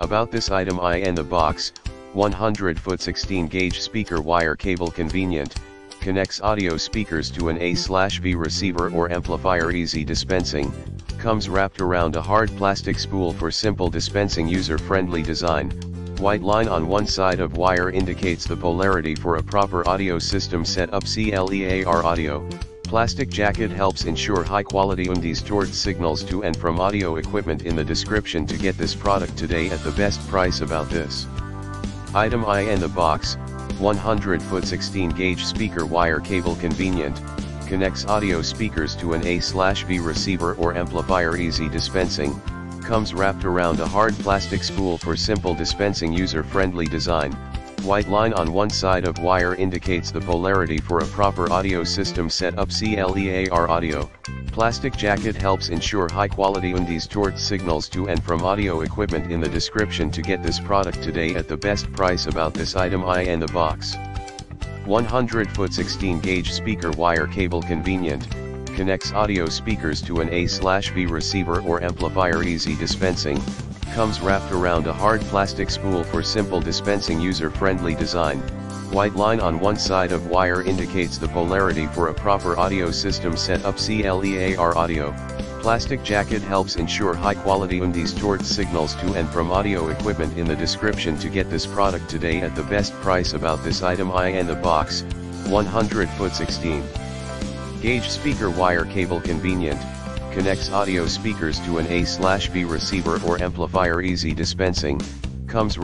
About this item I and the box, 100 foot 16 gauge speaker wire cable convenient, connects audio speakers to an A/V receiver or amplifier easy dispensing, comes wrapped around a hard plastic spool for simple dispensing user-friendly design, white line on one side of wire indicates the polarity for a proper audio system set up CLEAR audio, Plastic jacket helps ensure high quality undistorted signals to and from audio equipment in the description to get this product today at the best price about this. Item I and the box, 100 foot 16 gauge speaker wire cable convenient, connects audio speakers to an A/V receiver or amplifier easy dispensing, comes wrapped around a hard plastic spool for simple dispensing user friendly design, White line on one side of wire indicates the polarity for a proper audio system set up CLEAR audio. Plastic jacket helps ensure high quality undies undistorted signals to and from audio equipment in the description to get this product today at the best price about this item. I and the box. 100 foot 16 gauge speaker wire cable convenient, connects audio speakers to an A/V receiver or amplifier. Easy dispensing, comes wrapped around a hard plastic spool for simple dispensing user-friendly design. White line on one side of wire indicates the polarity for a proper audio system set up CLEAR audio. Plastic jacket helps ensure high quality undistorted signals to and from audio equipment in the description to get this product today at the best price about this item I and the box, 100 foot 16. Gauge speaker wire cable convenient, connects audio speakers to an A/V receiver or amplifier easy dispensing, comes